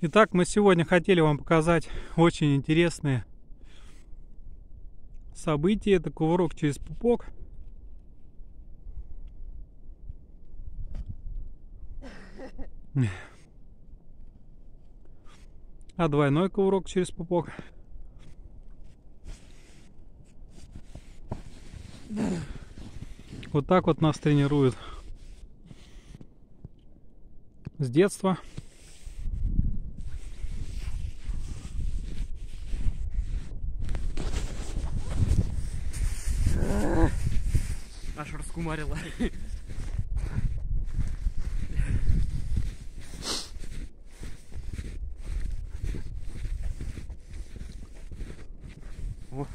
Итак, мы сегодня хотели вам показать очень интересные события. Это кувырок через пупок. А двойной кувырок через пупок. Вот так вот нас тренируют с детства. com uma lá. Oh.